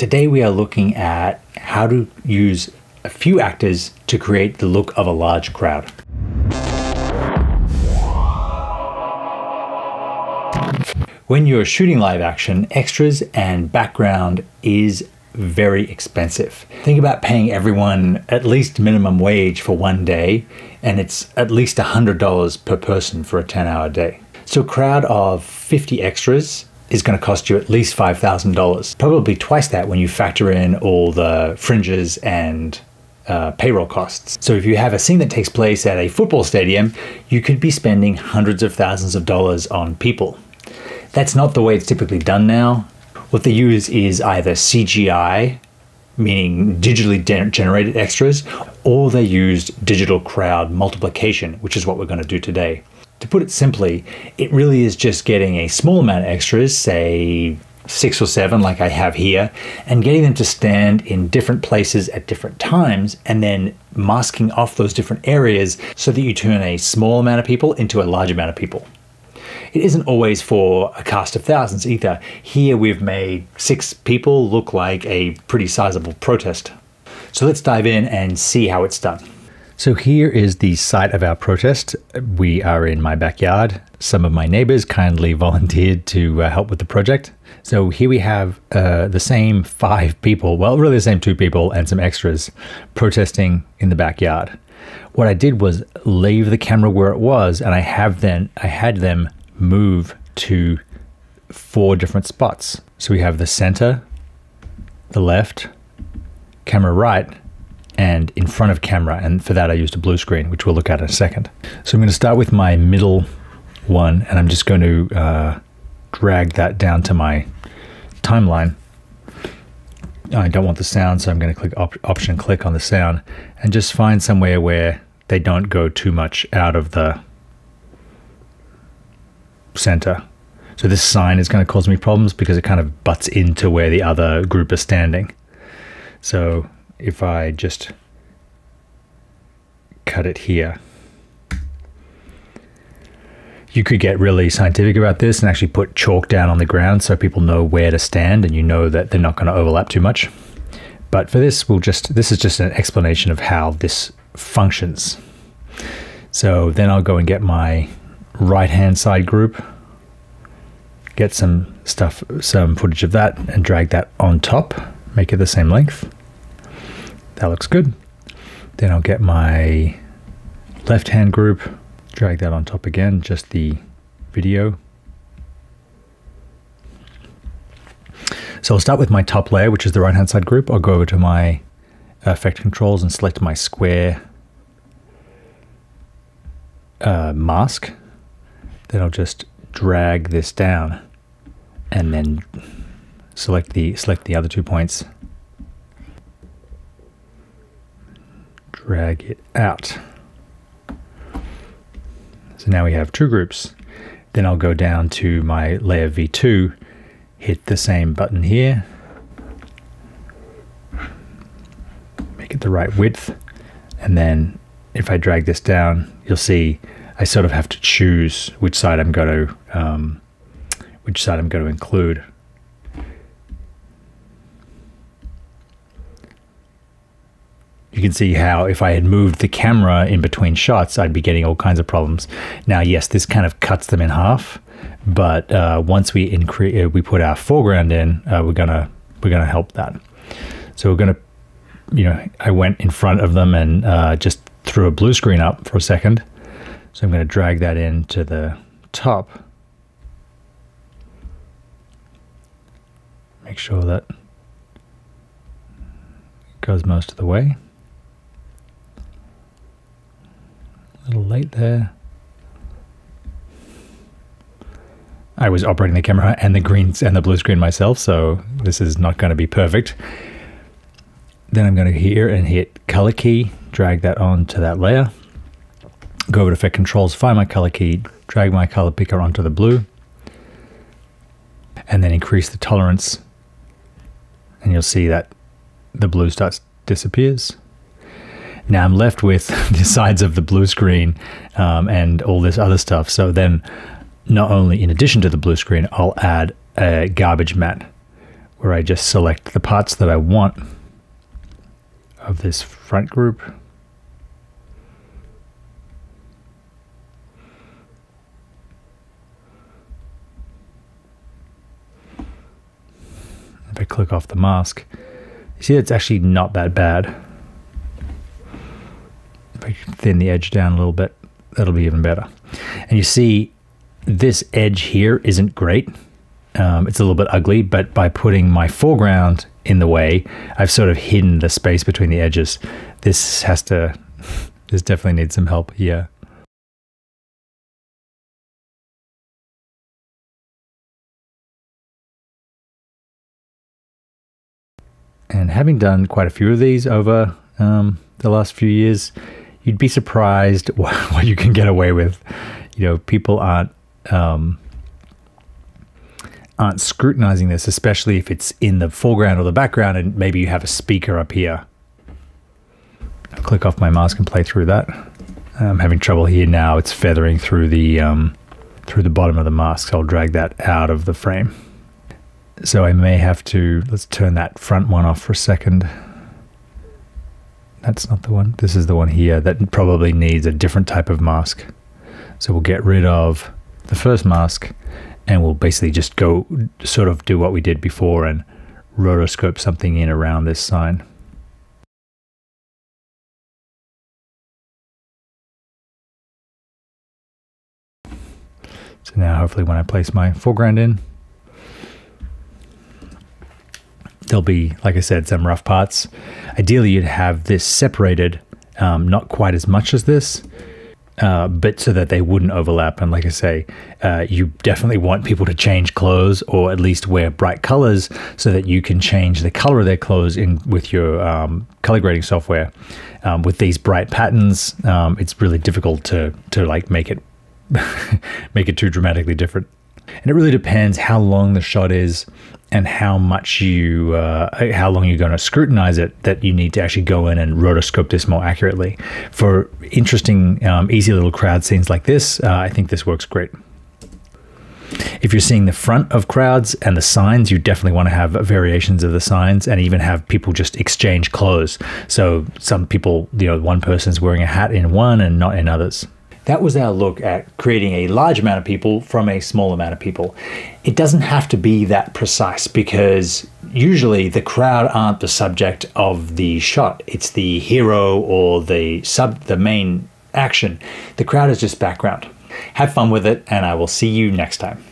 Today we are looking at how to use a few actors to create the look of a large crowd. When you're shooting live action, extras and background is very expensive. Think about paying everyone at least minimum wage for one day, and it's at least $100 per person for a 10 hour day. So, a crowd of 50 extras is going to cost you at least $5,000, probably twice that when you factor in all the fringes and uh, payroll costs. So, if you have a scene that takes place at a football stadium, you could be spending hundreds of thousands of dollars on people. That's not the way it's typically done now. What they use is either CGI, meaning digitally generated extras, or they used digital crowd multiplication, which is what we're going to do today. To put it simply, it really is just getting a small amount of extras, say six or seven, like I have here, and getting them to stand in different places at different times, and then masking off those different areas so that you turn a small amount of people into a large amount of people. It isn't always for a cast of thousands either. Here we've made six people look like a pretty sizable protest. So let's dive in and see how it's done. So here is the site of our protest. We are in my backyard. Some of my neighbors kindly volunteered to uh, help with the project. So here we have uh, the same five people, well, really the same two people and some extras protesting in the backyard. What I did was leave the camera where it was, and I have then I had them move to four different spots. So we have the center, the left, camera right, and in front of camera. And for that, I used a blue screen, which we'll look at in a second. So I'm going to start with my middle one, and I'm just going to uh, drag that down to my timeline. I don't want the sound, so I'm going to click op option click on the sound and just find somewhere where they don't go too much out of the center. So this sign is going to cause me problems because it kind of butts into where the other group is standing. So if I just cut it here, you could get really scientific about this and actually put chalk down on the ground so people know where to stand and you know that they're not going to overlap too much. But for this, we'll just, this is just an explanation of how this functions. So then I'll go and get my right hand side group, get some stuff, some footage of that, and drag that on top, make it the same length. That looks good. Then I'll get my left hand group, drag that on top again, just the video. So I'll start with my top layer, which is the right hand side group. I'll go over to my effect controls and select my square uh, mask then I'll just drag this down and then select the select the other two points drag it out. So now we have two groups. Then I'll go down to my layer v2 hit the same button here. Make it the right width. And then if I drag this down you'll see I sort of have to choose which side I'm going to um, which side I'm going to include. You can see how if I had moved the camera in between shots, I'd be getting all kinds of problems. Now, yes, this kind of cuts them in half, but uh, once we increase, uh, we put our foreground in, uh, we're gonna we're gonna help that. So we're gonna, you know, I went in front of them and uh, just threw a blue screen up for a second so I'm to drag that into the top. Make sure that goes most of the way. A little late there. I was operating the camera and the greens and the blue screen myself, so this is not going to be perfect. Then I'm going to here and hit color key, drag that onto that layer go over to Effect Controls, find my color key, drag my color picker onto the blue, and then increase the tolerance. And you'll see that the blue starts disappears. Now I'm left with the sides of the blue screen um, and all this other stuff. So then not only in addition to the blue screen, I'll add a garbage matte where I just select the parts that I want of this front group. If I click off the mask, you see it's actually not that bad. Thin the edge down a little bit, that'll be even better. And you see this edge here isn't great. Um, it's a little bit ugly, but by putting my foreground in the way, I've sort of hidden the space between the edges. This has to, this definitely needs some help here. And having done quite a few of these over um, the last few years, you'd be surprised what you can get away with. You know, people aren't um, aren't scrutinizing this, especially if it's in the foreground or the background, and maybe you have a speaker up here. I'll click off my mask and play through that. I'm having trouble here now. It's feathering through the um, through the bottom of the mask. So I'll drag that out of the frame. So I may have to, let's turn that front one off for a second. That's not the one. This is the one here that probably needs a different type of mask. So we'll get rid of the first mask and we'll basically just go sort of do what we did before and rotoscope something in around this sign. So now hopefully when I place my foreground in, there'll be, like I said, some rough parts. Ideally, you'd have this separated, um, not quite as much as this, uh, but so that they wouldn't overlap. And like I say, uh, you definitely want people to change clothes or at least wear bright colors so that you can change the color of their clothes in with your um, color grading software. Um, with these bright patterns, um, it's really difficult to to like make it make it too dramatically different. And it really depends how long the shot is and how much you, uh, how long you're going to scrutinize it that you need to actually go in and rotoscope this more accurately. For interesting, um, easy little crowd scenes like this, uh, I think this works great. If you're seeing the front of crowds and the signs, you definitely want to have variations of the signs and even have people just exchange clothes. So some people, you know, one person's wearing a hat in one and not in others. That was our look at creating a large amount of people from a small amount of people. It doesn't have to be that precise because usually the crowd aren't the subject of the shot. It's the hero or the sub the main action. The crowd is just background. Have fun with it and I will see you next time.